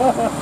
Ha ha ha.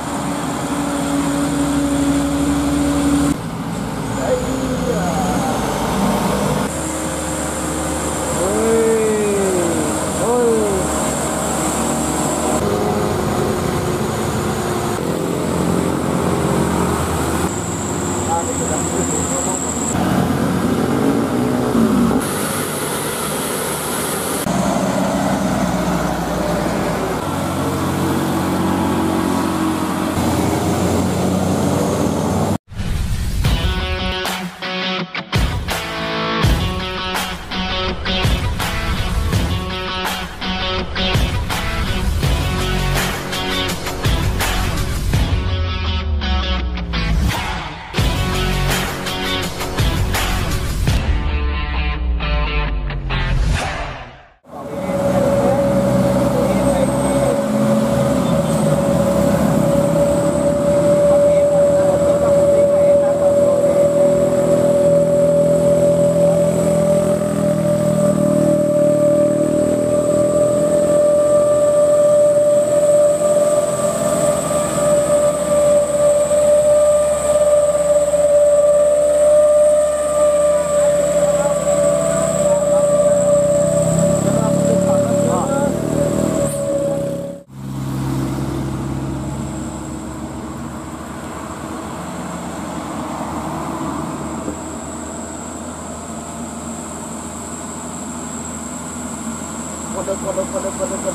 cuando, cuando, cuando, cuando,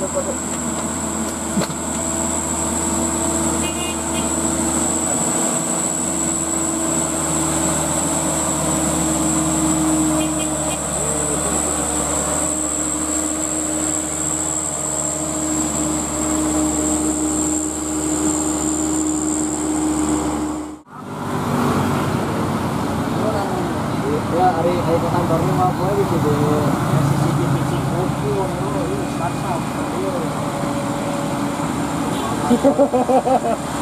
ハハハハ!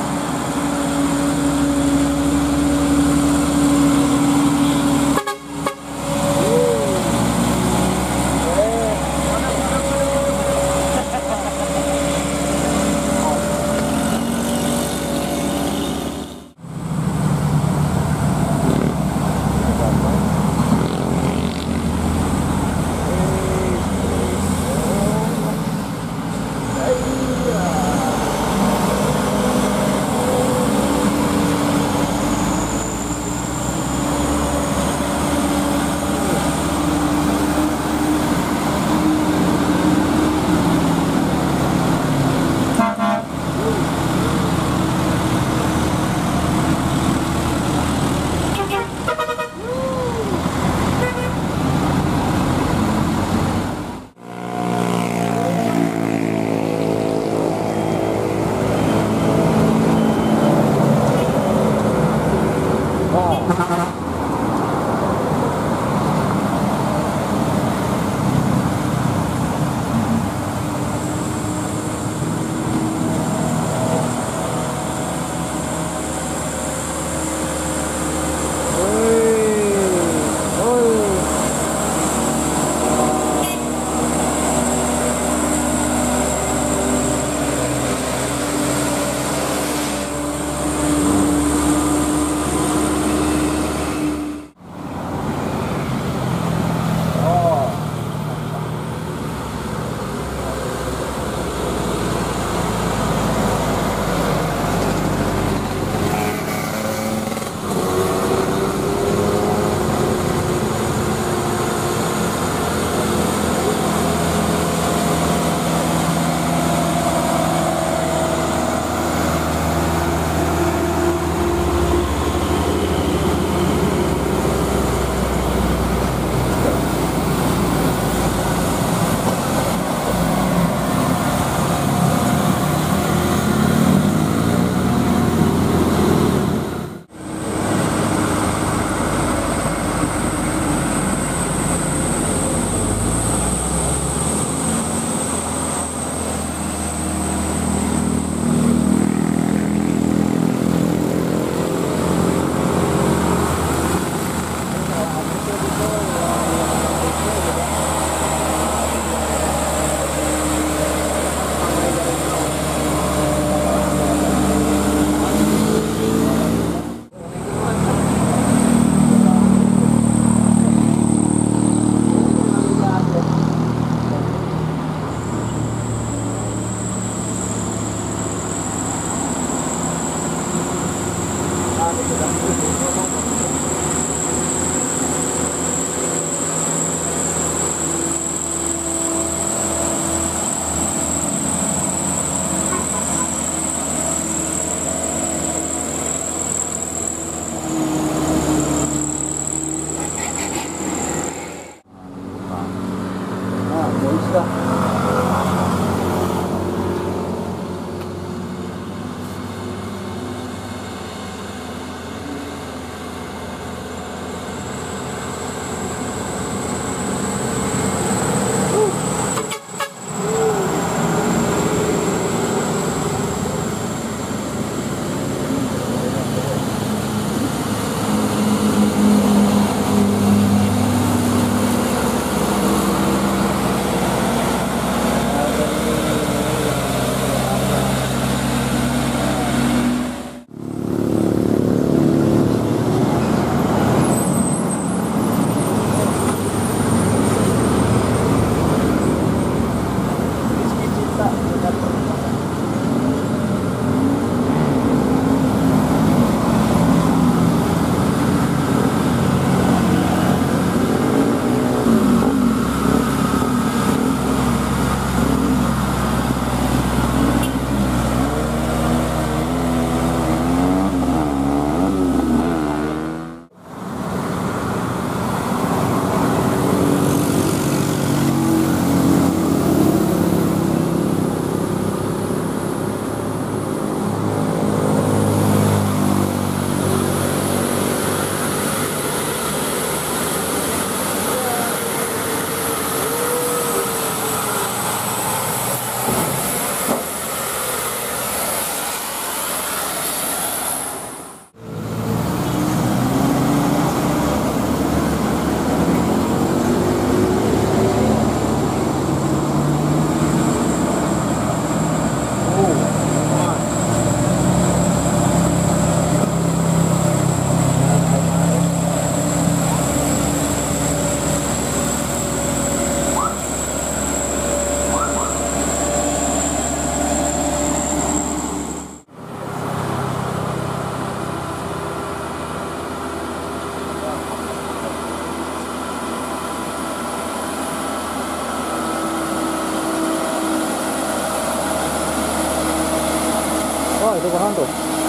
到，都不上走